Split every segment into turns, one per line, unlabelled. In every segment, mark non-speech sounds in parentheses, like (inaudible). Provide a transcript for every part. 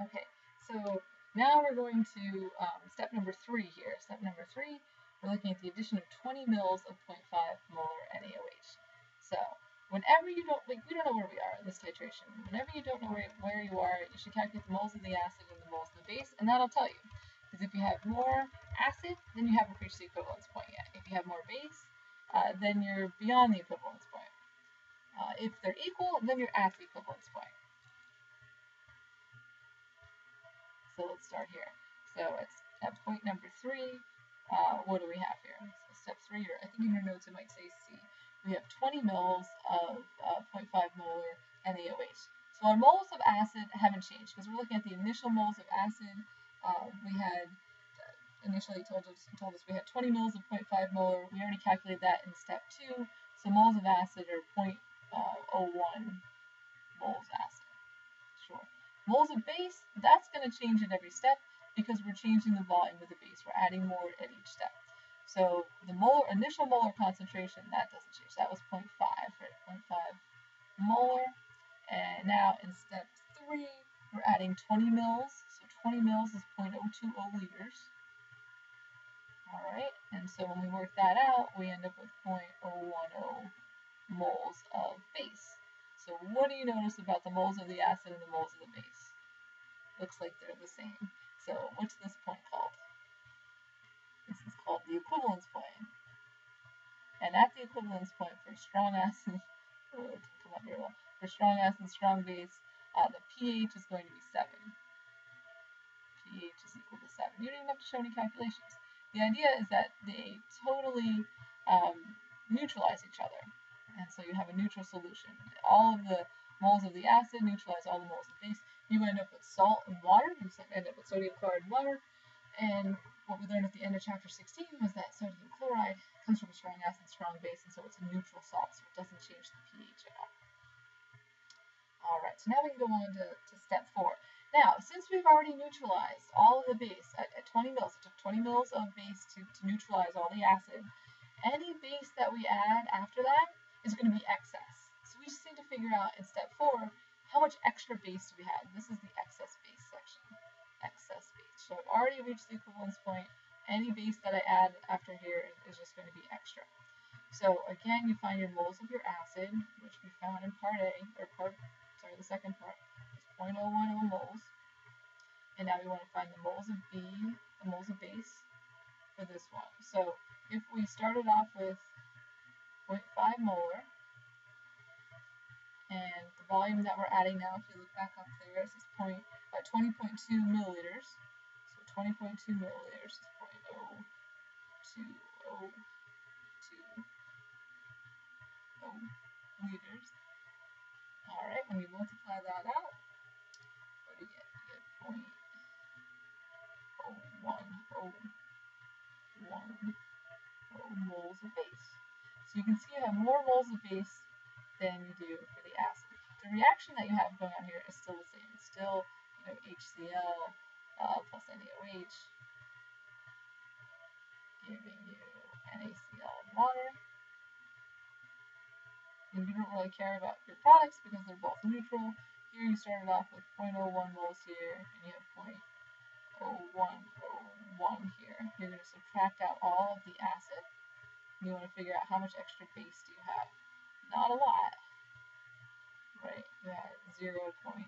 Okay, so now we're going to um, step number three here. Step number three, we're looking at the addition of 20 mils of 0.5 molar NaOH. So whenever you don't, like we don't know where we are in this titration. Whenever you don't know where, where you are, you should calculate the moles of the acid and the moles of the base, and that'll tell you. Because if you have more acid, then you haven't reached the equivalence point yet. If you have more base, uh, then you're beyond the equivalence point. Uh, if they're equal, then you're at the equivalence point. So let's start here. So it's at point number three. Uh, what do we have here? So step three, or I think in your notes it might say C. We have 20 mils of uh, 0.5 molar NaOH. So our moles of acid haven't changed because we're looking at the initial moles of acid. Uh, we had uh, initially told us, told us we had 20 mils of 0.5 molar. We already calculated that in step two. So moles of acid are 0.01 uh, moles acid. Moles of base, that's going to change at every step because we're changing the volume of the base. We're adding more at each step. So the molar, initial molar concentration, that doesn't change. That was 0.5, right? 0.5 molar. And now in step three, we're adding 20 mils. So 20 mils is 0.020 liters. All right, and so when we work that out, we end up with 0.010 moles of base. So what do you notice about the moles of the acid and the moles of the base? Looks like they're the same. So what's this point called? This is called the equivalence point. And at the equivalence point for strong acid, (laughs) oh, it didn't come up very well. For strong acid and strong base, uh, the pH is going to be 7. pH is equal to 7. You don't even have to show any calculations. The idea is that they totally um, neutralize each other. And so you have a neutral solution. All of the moles of the acid neutralize all the moles of the base. You end up with salt and water. You end up with sodium chloride and water. And what we learned at the end of chapter 16 was that sodium chloride comes from a strong acid, strong base, and so it's a neutral salt, so it doesn't change the pH at all. All right, so now we can go on to, to step four. Now, since we've already neutralized all of the base at, at 20 mils, it took 20 mils of base to, to neutralize all the acid, any base that we add after that is going to be excess. So we just need to figure out in step four how much extra base do we have? This is the excess base section. Excess base. So I've already reached the equivalence point. Any base that I add after here is, just going to be extra. So again, you find your moles of your acid, which we found in part A, or part, sorry, the second part, is 0.010 moles. And now we want to find the moles of B, the moles of base, for this one. So if we started off with 0.5 molar, and the volume that we're adding now, if you look back up there, is point, uh, 20.2 milliliters. So 20.2 milliliters is 0.0202 liters. Alright, when we multiply that out, what do you get? You get 0.01010 moles of base. So you can see I have more moles of base than you do for the acid. The reaction that you have going on here is still the same. It's still you know, HCl uh, plus NaOH giving you NaCl and water. And you don't really care about your products because they're both neutral. Here you started off with 0.01 moles here, and you have 0.0101 here. You're going to subtract out all of the acid. You want to figure out how much extra base do you have not a lot, right? You had 0 0.00,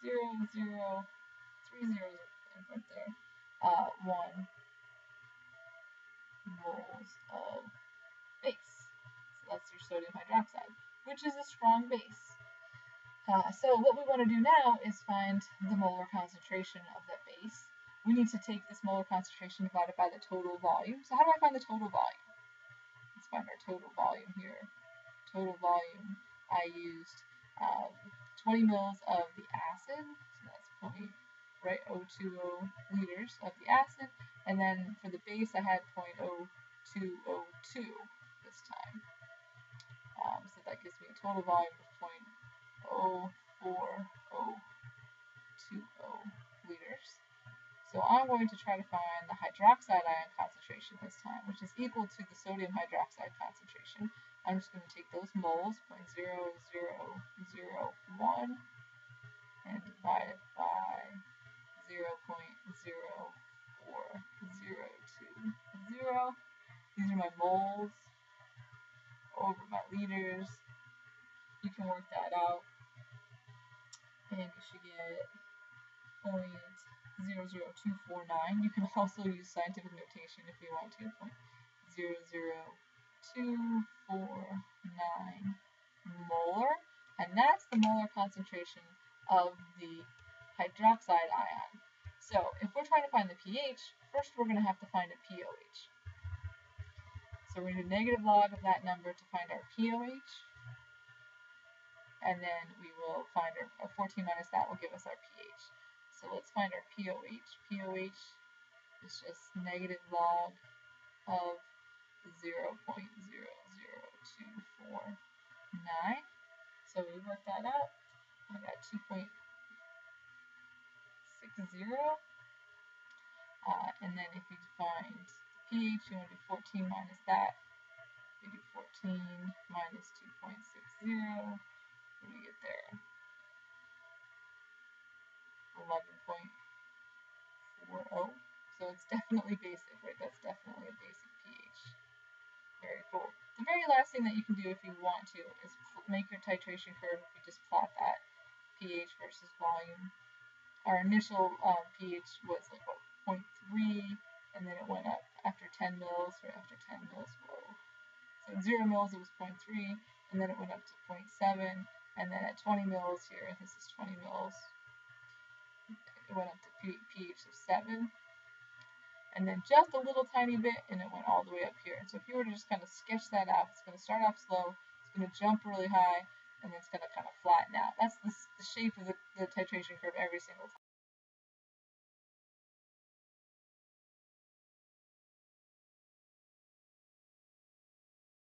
three zeros in front there, uh, 1 moles of base. So that's your sodium hydroxide, which is a strong base. Uh, so what we want to do now is find the molar concentration of that base. We need to take this molar concentration divided by the total volume. So how do I find the total volume? Find our total volume here total volume, I used um, 20 mils of the acid, so that's point, right, 020 liters of the acid, and then for the base I had 0.0202 this time. Um, so that gives me a total volume of 0.04020 liters. So I'm going to try to find the hydroxide ion concentration this time, which is equal to the sodium hydroxide concentration. I'm just going to take those moles, 0.0001, and divide it by 0.04020. These are my moles over my liters. You can work that out. And you should get 0.00249. You can also use scientific notation if you want to. 0.00249 molar. And that's the molar concentration of the hydroxide ion. So if we're trying to find the pH, first we're going to have to find a pOH. So we're going to do negative log of that number to find our pOH. And then we will find our, our 14 minus that will give us our pH. So let's find our pOH. pOH is just negative log of 0 0.0024 9. So we work that out. I got 2.60. Uh, and then if you find pH, you want to do 14 minus that. We do 14 minus 2.60. What do we get there? 11.40. So it's (laughs) definitely basic, right? That's definitely a basic pH. Very cool. The very last thing that you can do if you want to is make your titration curve. If you just plot that pH versus volume. Our initial um, pH was like what, 0.3, and then it went up after 10 mils, right after 10 mils, whoa. So at 0 mils it was 0.3, and then it went up to 0.7, and then at 20 mils here, this is 20 mils, it went up to pH of 7, and then just a little tiny bit, and it went all the way up here. So if you were to just kind of sketch that out, it's going to start off slow, it's going to jump really high, and then it's going to kind of flatten out. That's the, the shape of the, the titration curve every single time.